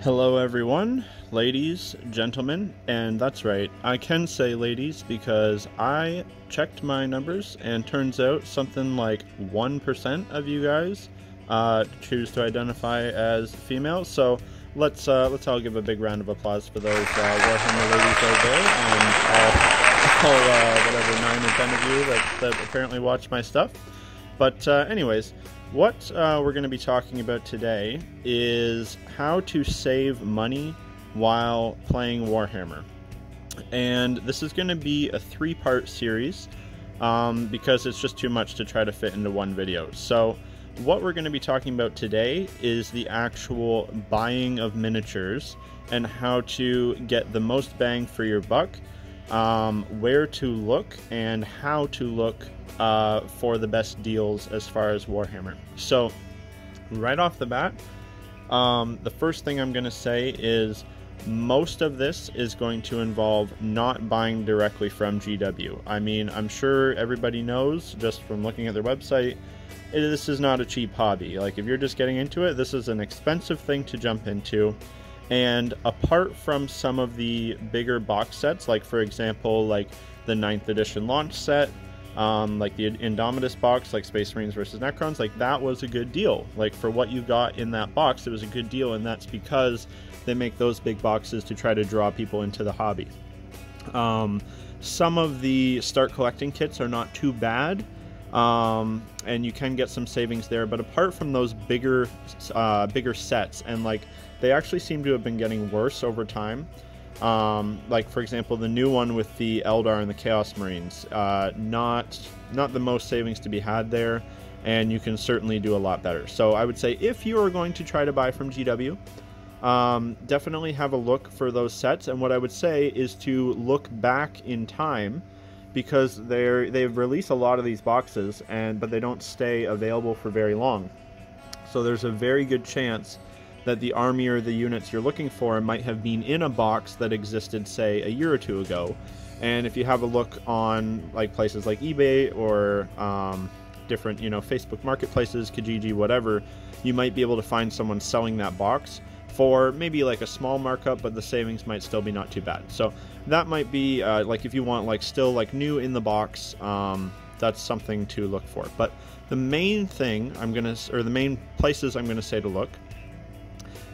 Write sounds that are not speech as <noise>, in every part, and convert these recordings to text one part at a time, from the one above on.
Hello, everyone, ladies, gentlemen, and that's right, I can say ladies because I checked my numbers and turns out something like 1% of you guys uh, choose to identify as female. So let's uh, let's all give a big round of applause for those uh, Warhammer ladies out there and all, all uh, whatever nine or ten of you that, that apparently watch my stuff. But uh, anyways, what uh, we're going to be talking about today is how to save money while playing Warhammer. And this is going to be a three part series um, because it's just too much to try to fit into one video. So, what we're going to be talking about today is the actual buying of miniatures and how to get the most bang for your buck, um, where to look, and how to look uh, for the best deals as far as Warhammer. So, right off the bat, um, the first thing I'm going to say is most of this is going to involve not buying directly from GW. I mean, I'm sure everybody knows just from looking at their website, it, this is not a cheap hobby. Like, if you're just getting into it, this is an expensive thing to jump into. And apart from some of the bigger box sets, like for example, like the 9th edition launch set, um, like the Indomitus box, like Space Marines versus Necrons, like that was a good deal. Like for what you got in that box, it was a good deal, and that's because they make those big boxes to try to draw people into the hobby. Um, some of the start collecting kits are not too bad, um, and you can get some savings there. But apart from those bigger, uh, bigger sets, and like they actually seem to have been getting worse over time. Um, like for example, the new one with the Eldar and the Chaos Marines, uh, not not the most savings to be had there, and you can certainly do a lot better. So I would say if you are going to try to buy from GW, um, definitely have a look for those sets. And what I would say is to look back in time because they're they've released a lot of these boxes, and but they don't stay available for very long. So there's a very good chance that the army or the units you're looking for might have been in a box that existed, say, a year or two ago. And if you have a look on like places like eBay or um, different, you know, Facebook marketplaces, Kijiji, whatever, you might be able to find someone selling that box for maybe like a small markup, but the savings might still be not too bad. So that might be uh, like if you want like still like new in the box, um, that's something to look for. But the main thing I'm gonna, or the main places I'm gonna say to look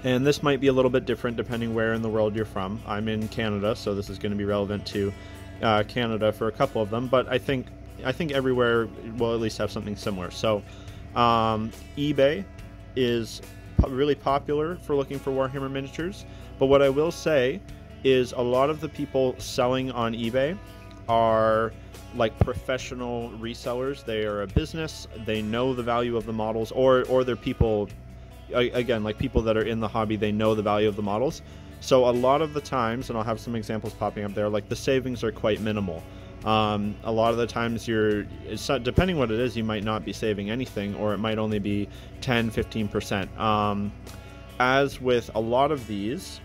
and this might be a little bit different depending where in the world you're from. I'm in Canada, so this is going to be relevant to uh, Canada for a couple of them, but I think I think everywhere will at least have something similar. So um, eBay is really popular for looking for Warhammer miniatures, but what I will say is a lot of the people selling on eBay are like professional resellers. They are a business. They know the value of the models, or or they're people again, like people that are in the hobby, they know the value of the models. So a lot of the times, and I'll have some examples popping up there, like the savings are quite minimal. Um, a lot of the times you're, not, depending what it is, you might not be saving anything, or it might only be 10, 15%. Um, as with a lot of these,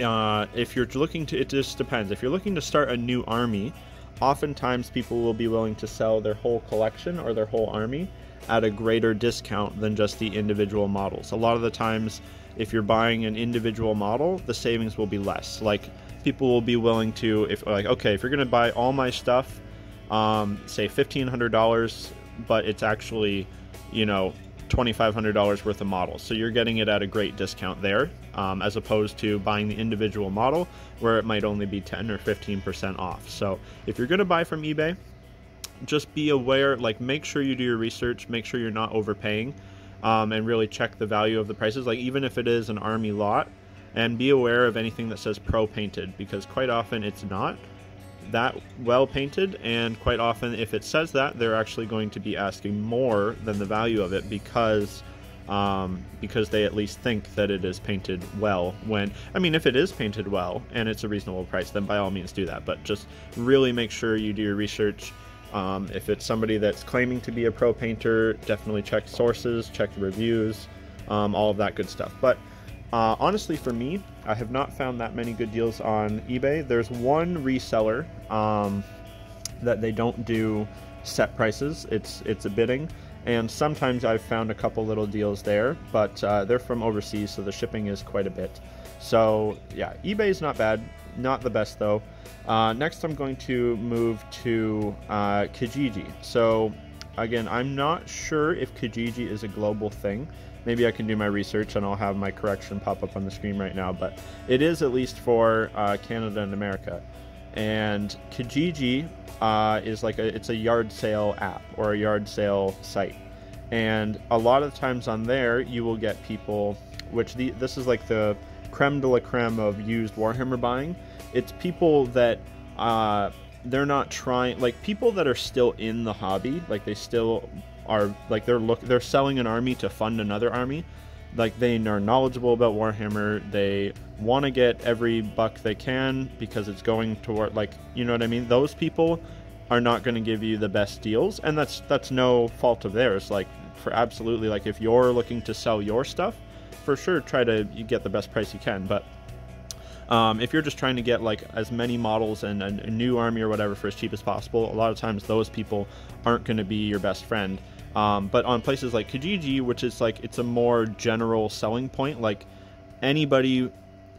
uh, if you're looking to, it just depends. If you're looking to start a new army, oftentimes people will be willing to sell their whole collection or their whole army at a greater discount than just the individual models. A lot of the times, if you're buying an individual model, the savings will be less. Like people will be willing to, if like okay, if you're gonna buy all my stuff, um, say fifteen hundred dollars, but it's actually, you know, twenty five hundred dollars worth of models. So you're getting it at a great discount there, um, as opposed to buying the individual model where it might only be ten or fifteen percent off. So if you're gonna buy from eBay, just be aware, like make sure you do your research, make sure you're not overpaying, um, and really check the value of the prices. Like even if it is an army lot, and be aware of anything that says pro painted because quite often it's not that well painted, and quite often if it says that, they're actually going to be asking more than the value of it because. Um, because they at least think that it is painted well. When I mean, if it is painted well and it's a reasonable price, then by all means do that. But just really make sure you do your research um, if it's somebody that's claiming to be a pro painter, definitely check sources, check the reviews, um, all of that good stuff. But uh, honestly, for me, I have not found that many good deals on eBay. There's one reseller um, that they don't do set prices. It's it's a bidding, and sometimes I've found a couple little deals there, but uh, they're from overseas, so the shipping is quite a bit. So yeah, eBay is not bad, not the best though. Uh, next, I'm going to move to uh, Kijiji. So again, I'm not sure if Kijiji is a global thing. Maybe I can do my research and I'll have my correction pop up on the screen right now, but it is at least for uh, Canada and America. And Kijiji uh, is like a it's a yard sale app or a yard sale site, and a lot of times on there you will get people, which the, this is like the creme de la creme of used Warhammer buying. It's people that uh, they're not trying like people that are still in the hobby, like they still are like they're look they're selling an army to fund another army like they are knowledgeable about Warhammer. They want to get every buck they can because it's going toward like you know what I mean. Those people are not going to give you the best deals, and that's that's no fault of theirs. Like for absolutely like if you're looking to sell your stuff, for sure try to get the best price you can. But um, if you're just trying to get like as many models and a, new army or whatever for as cheap as possible, a lot of times those people aren't going to be your best friend. Um, but on places like Kijiji, which is like it's a more general selling point, like anybody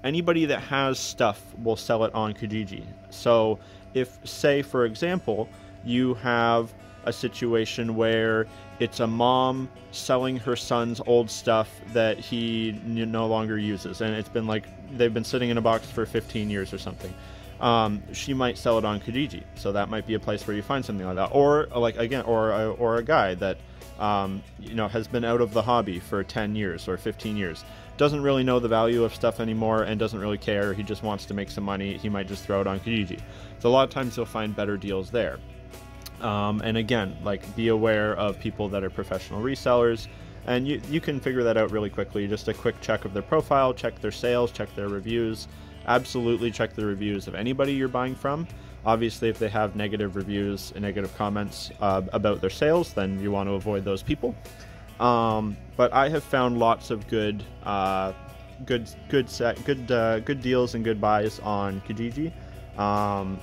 anybody that has stuff will sell it on Kijiji. So if say for example, you have a situation where it's a mom selling her son's old stuff that he no longer uses and it's been like they've been sitting in a box for 15 years or something um, she might sell it on Kijiji. So that might be a place where you find something like that. Or like again, or a, or a guy that um, you know has been out of the hobby for 10 years or 15 years, doesn't really know the value of stuff anymore, and doesn't really care. He just wants to make some money. He might just throw it on Kijiji. So a lot of times you'll find better deals there. Um, and again, like be aware of people that are professional resellers and you, you can figure that out really quickly. Just a quick check of their profile, check their sales, check their reviews, absolutely check the reviews of anybody you're buying from. Obviously, if they have negative reviews and negative comments uh, about their sales, then you want to avoid those people. Um, but I have found lots of good, uh, good, good set, good, uh, good deals and good buys on Kijiji. Um,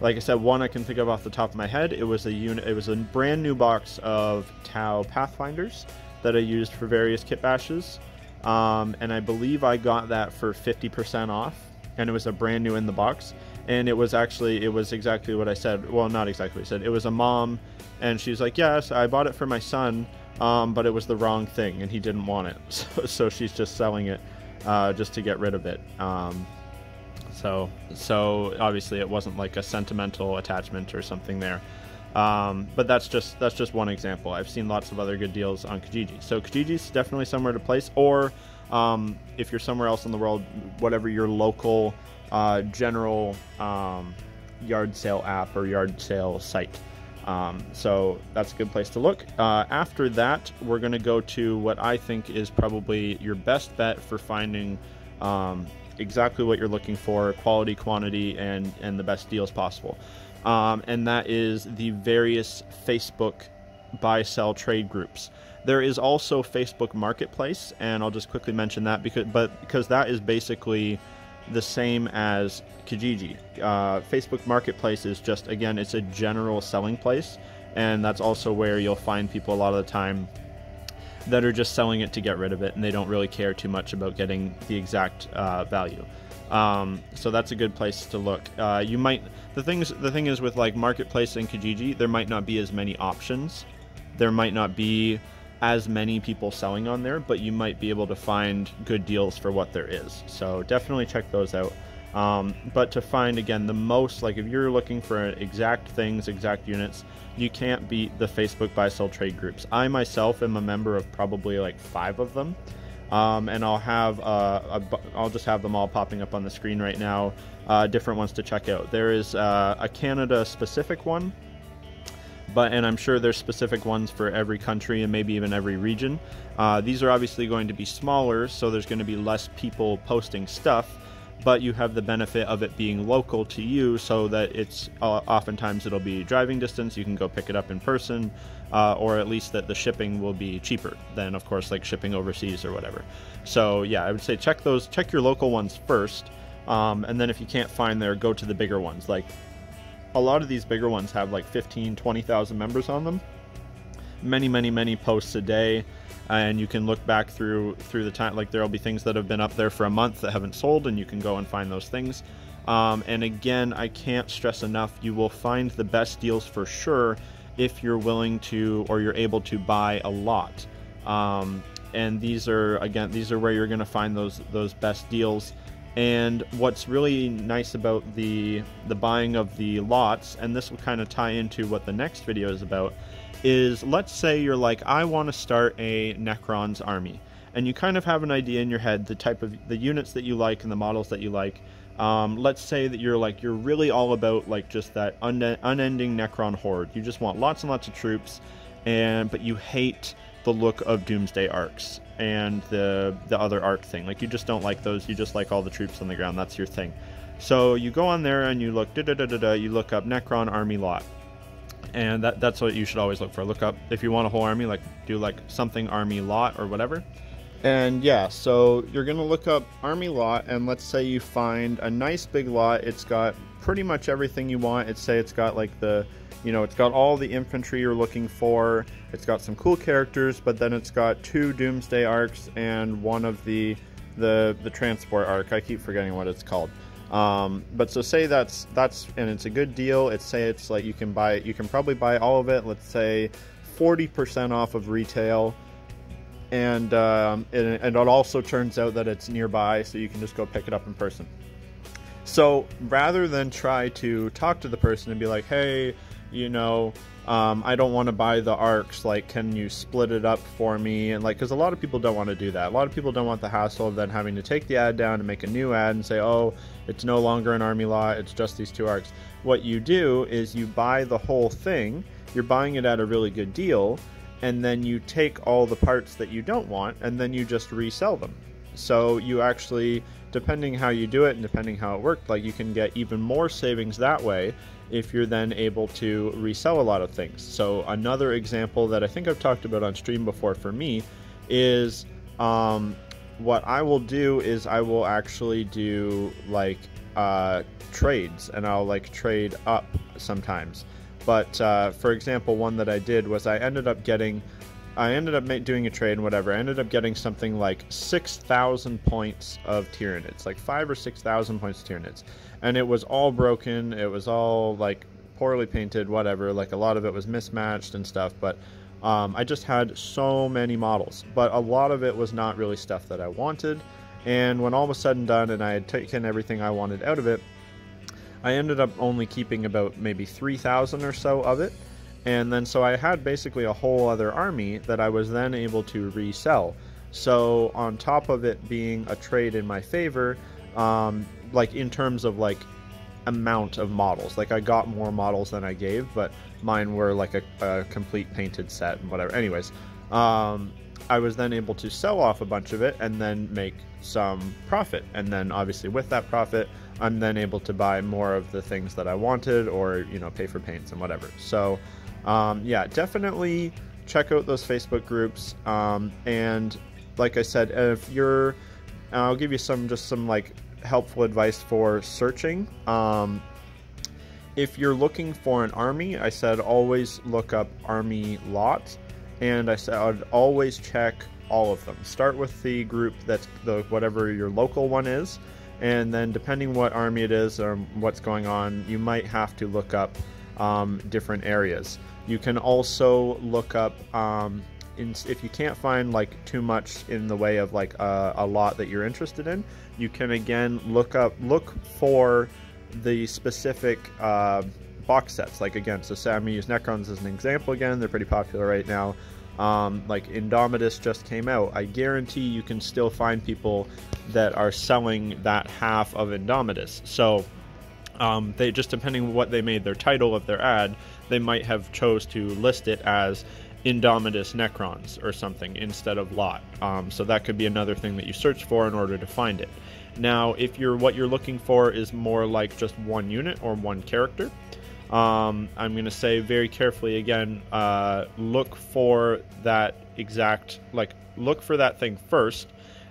like I said, one I can think of off the top of my head. It was a unit. It was a brand new box of Tau Pathfinders that I used for various kit bashes, um, and I believe I got that for 50% off and it was a brand new in the box and it was actually it was exactly what i said well not exactly what i said it was a mom and she's like yes i bought it for my son um, but it was the wrong thing and he didn't want it <laughs> so, so she's just selling it uh, just to get rid of it um, so so obviously it wasn't like a sentimental attachment or something there um, but that's just that's just one example i've seen lots of other good deals on kijiji so kijiji's definitely somewhere to place or um, if you're somewhere else in the world, whatever your local uh, general um, yard sale app or yard sale site. Um, so that's a good place to look. Uh, after that, we're going to go to what I think is probably your best bet for finding um, exactly what you're looking for quality, quantity, and, and the best deals possible. Um, and that is the various Facebook buy sell trade groups. There is also Facebook Marketplace, and I'll just quickly mention that because but because that is basically the same as Kijiji. Uh, Facebook Marketplace is just again it's a general selling place, and that's also where you'll find people a lot of the time that are just selling it to get rid of it, and they don't really care too much about getting the exact uh, value. Um, so that's a good place to look. Uh, you might the things the thing is with like Marketplace and Kijiji, there might not be as many options. There might not be as many people selling on there, but you might be able to find good deals for what there is. So definitely check those out. Um, but to find again the most, like if you're looking for exact things, exact units, you can't beat the Facebook buy sell trade groups. I myself am a member of probably like five of them. Um, and I'll have uh, a, I'll just have them all popping up on the screen right now. Uh, different ones to check out. There is uh, a Canada specific one but and I'm sure there's specific ones for every country and maybe even every region. Uh, these are obviously going to be smaller, so there's going to be less people posting stuff, but you have the benefit of it being local to you, so that it's uh, oftentimes it'll be driving distance. You can go pick it up in person, uh, or at least that the shipping will be cheaper than, of course, like shipping overseas or whatever. So yeah, I would say check those, check your local ones first. Um, and then if you can't find there, go to the bigger ones like a lot of these bigger ones have like 15, 20,000 members on them. Many, many, many posts a day, and you can look back through through the time. Like there'll be things that have been up there for a month that haven't sold, and you can go and find those things. Um, and again, I can't stress enough, you will find the best deals for sure if you're willing to or you're able to buy a lot. Um, and these are again, these are where you're going to find those those best deals. And what's really nice about the the buying of the lots, and this will kind of tie into what the next video is about, is let's say you're like, I want to start a Necrons army, and you kind of have an idea in your head the type of the units that you like and the models that you like. Um, let's say that you're like you're really all about like just that un- unending Necron horde. You just want lots and lots of troops, and but you hate the look of Doomsday Arks and the the other ark thing. Like you just don't like those. You just like all the troops on the ground. That's your thing. So you go on there and you look da da da da da. You look up Necron army lot, and that that's what you should always look for. Look up if you want a whole army, like do like something army lot or whatever. And yeah, so you're gonna look up army lot, and let's say you find a nice big lot. It's got pretty much everything you want. It's say it's got like the, you know, it's got all the infantry you're looking for. It's got some cool characters, but then it's got two Doomsday Arks and one of the, the the transport ark. I keep forgetting what it's called. Um, but so say that's that's and it's a good deal. It's say it's like you can buy it, you can probably buy all of it. Let's say 40% off of retail and, um, and, and it also turns out that it's nearby, so you can just go pick it up in person. So rather than try to talk to the person and be like, hey, you know, um, I don't want to buy the arks. Like, can you split it up for me? And like, because a lot of people don't want to do that. A lot of people don't want the hassle of then having to take the ad down and make a new ad and say, oh, it's no longer an army lot. It's just these two arks. What you do is you buy the whole thing. You're buying it at a really good deal and then you take all the parts that you don't want and then you just resell them. So you actually, depending how you do it and depending how it worked, like you can get even more savings that way if you're then able to resell a lot of things. So another example that I think I've talked about on stream before for me is um, what I will do is I will actually do like uh, trades and I'll like trade up sometimes. But uh, for example, one that I did was I ended up getting, I ended up doing a trade and whatever. I ended up getting something like six thousand points of Tyranids, like five or six thousand points of Tyranids, and it was all broken. It was all like poorly painted, whatever. Like a lot of it was mismatched and stuff, but. Um, I just had so many models, but a lot of it was not really stuff that I wanted. And when all was said and done, and I had taken everything I wanted out of it, I ended up only keeping about maybe 3,000 or so of it. And then so I had basically a whole other army that I was then able to resell. So on top of it being a trade in my favor, um, like in terms of like amount of models, like I got more models than I gave, but mine were like a, a complete painted set and whatever. Anyways, um, I was then able to sell off a bunch of it and then make some profit. And then obviously with that profit, I'm then able to buy more of the things that I wanted or, you know, pay for paints and whatever. So, um, yeah, definitely check out those Facebook groups. Um, and like I said, if you're, I'll give you some, just some like helpful advice for searching. Um, if you're looking for an army, I said always look up army lot. And I said I'd always check all of them. Start with the group that's the whatever your local one is and then depending what army it is or what's going on, you might have to look up um, different areas. You can also look up um, in, if you can't find like too much in the way of like a, a lot that you're interested in. You can again look up look for the specific uh, box sets. Like again, so say I'm gonna use Necrons as an example again. They're pretty popular right now. Um, like Indomitus just came out. I guarantee you can still find people that are selling that half of Indomitus. So um, they just depending what they made their title of their ad, they might have chose to list it as Indomitus Necrons or something instead of Lot. Um, so that could be another thing that you search for in order to find it. Now, if you're what you're looking for is more like just one unit or one character, um, I'm going to say very carefully again uh, look for that exact, like, look for that thing first,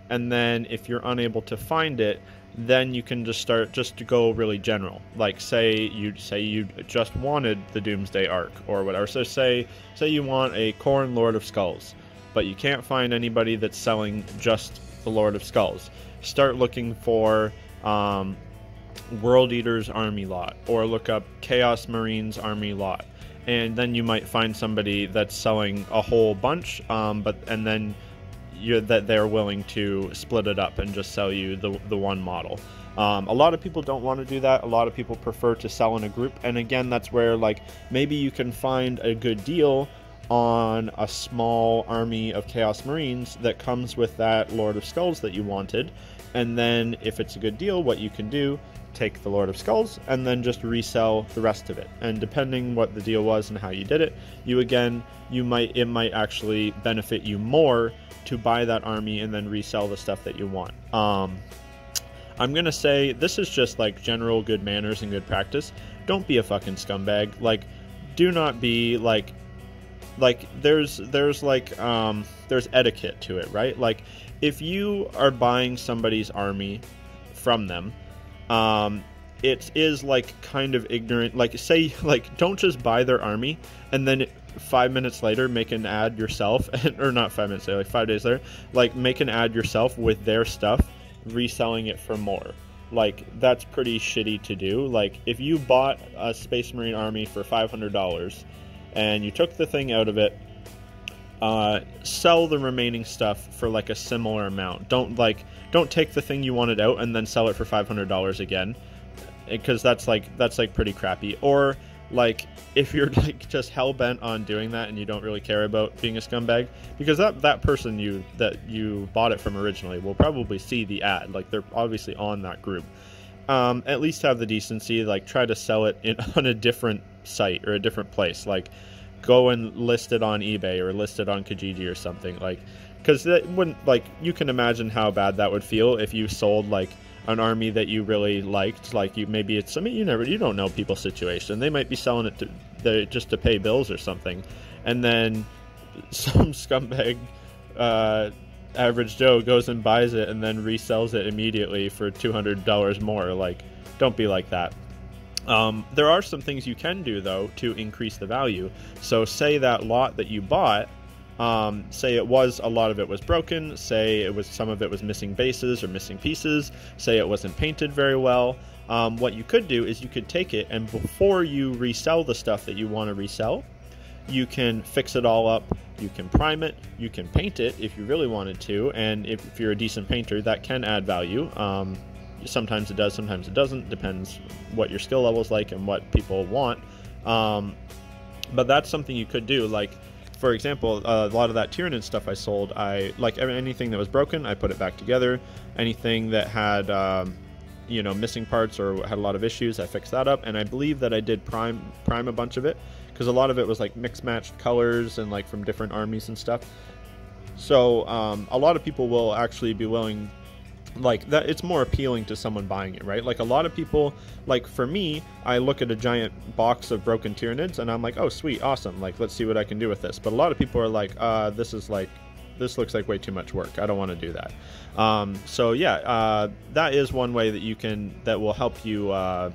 and then if you're unable to find it, then you can just start just to go really general. Like say you say you just wanted the Doomsday Ark or whatever. So say say you want a Khorne Lord of Skulls, but you can't find anybody that's selling just the Lord of Skulls. Start looking for um, World Eater's army lot, or look up Chaos Marines army lot, and then you might find somebody that's selling a whole bunch. Um, but and then that they're willing to split it up and just sell you the, the one model. Um, a lot of people don't want to do that. A lot of people prefer to sell in a group. And again, that's where like maybe you can find a good deal on a small army of Chaos Marines that comes with that Lord of Skulls that you wanted. And then if it's a good deal, what you can do take the Lord of Skulls and then just resell the rest of it. And depending what the deal was and how you did it, you again, you might it might actually benefit you more to buy that army and then resell the stuff that you want. Um, I'm gonna say this is just like general good manners and good practice. Don't be a fucking scumbag. Like, do not be like, like there's there's like um, there's etiquette to it, right? Like, if you are buying somebody's army from them, um, it is like kind of ignorant. Like, say <laughs> like don't just buy their army and then five minutes later make an ad yourself <laughs> or not five minutes later like five days later like make an ad yourself with their stuff reselling it for more like that's pretty shitty to do like if you bought a space marine army for $500 and you took the thing out of it uh, sell the remaining stuff for like a similar amount. Don't like don't take the thing you wanted out and then sell it for $500 again because that's like that's like pretty crappy. Or like if you're <laughs> like just hell bent on doing that and you don't really care about being a scumbag because that that person you that you bought it from originally will probably see the ad. Like they're obviously on that group. Um, at least have the decency like try to sell it in, <laughs> on a different site or a different place. Like go and list it on ebay or list it on kijiji or something like because that wouldn't like you can imagine how bad that would feel if you sold like an army that you really liked. Like you, maybe it's. I mean, you never, you don't know people's situation. They might be selling it to, just to pay bills or something, and then <laughs> some scumbag, uh, average Joe goes and buys it and then resells it immediately for two hundred dollars more. Like, don't be like that. Um, there are some things you can do though to increase the value. So, say that lot that you bought um, say it was a lot of it was broken, say it was some of it was missing bases or missing pieces, say it wasn't painted very well. Um, what you could do is you could take it and before you resell the stuff that you want to resell, you can fix it all up, you can prime it, you can paint it if you really wanted to, and if, if you're a decent painter, that can add value. Um, sometimes it does, sometimes it doesn't, depends what your skill level is like and what people want. Um, but that's something you could do. Like for example, uh, a lot of that Tyranid stuff I sold, I like anything that was broken, I put it back together. Anything that had, um, you know, missing parts or had a lot of issues, I fixed that up. And I believe that I did prime prime a bunch of it because a lot of it was like mixed matched colors and like from different armies and stuff. So um, a lot of people will actually be willing like that it's more appealing to someone buying it right? Like a lot of people like for me i look at a giant box of broken tyranids and i'm like oh sweet awesome like let's see what i can do with this. But a lot of people are like uh this is like this looks like way too much work. I don't want to do that. Um, so yeah uh, that is one way that you can that will help you uh,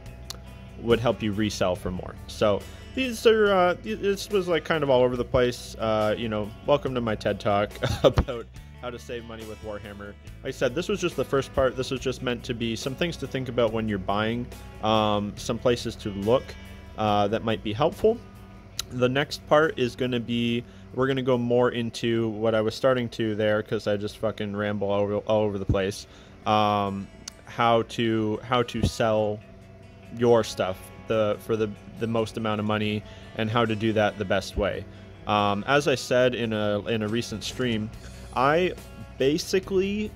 would help you resell for more. So these are uh, this was like kind of all over the place. Uh, you know welcome to my ted talk <laughs> about how to save money with Warhammer. Like I said, this was just the first part. This was just meant to be some things to think about when you're buying, um, some places to look uh, that might be helpful. The next part is going to be we're going to go more into what I was starting to there because I just fucking ramble all over, all over the place. Um, how to how to sell your stuff the for the the most amount of money and how to do that the best way. Um, as I said in a in a recent stream, I basically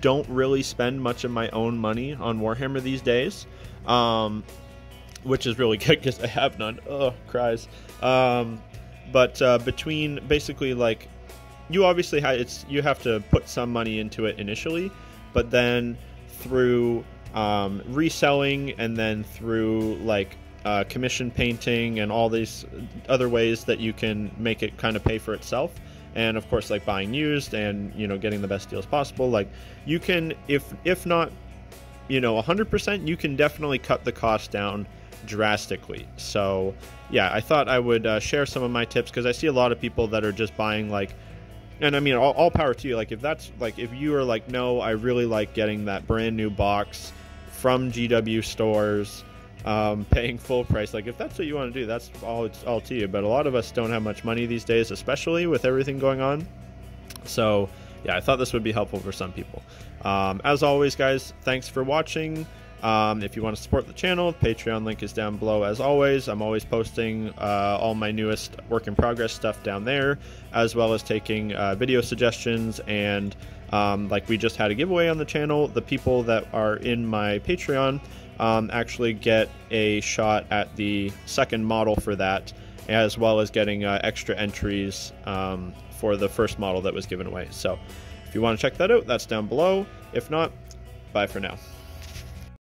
don't really spend much of my own money on Warhammer these days, um, which is really <laughs> good because I have none. Oh, cries. Um, but uh, between basically like you obviously have it's you have to put some money into it initially, but then through um, reselling and then through like uh, commission painting and all these other ways that you can make it kind of pay for itself and of course like buying used and you know getting the best deals possible. Like you can if if not you know 100% you can definitely cut the cost down drastically. So yeah i thought i would uh, share some of my tips because i see a lot of people that are just buying like and i mean all, all power to you. Like if that's like if you are like no i really like getting that brand new box from gw stores um, paying full price. Like if that's what you want to do, that's all it's all to you. But a lot of us don't have much money these days, especially with everything going on. So yeah, I thought this would be helpful for some people. Um, as always, guys, thanks for watching. Um, if you want to support the channel, Patreon link is down below as always. I'm always posting uh, all my newest work in progress stuff down there, as well as taking uh, video suggestions. And um, like we just had a giveaway on the channel, the people that are in my Patreon um, actually get a shot at the second model for that, as well as getting uh, extra entries um, for the first model that was given away. So if you want to check that out, that's down below. If not, bye for now.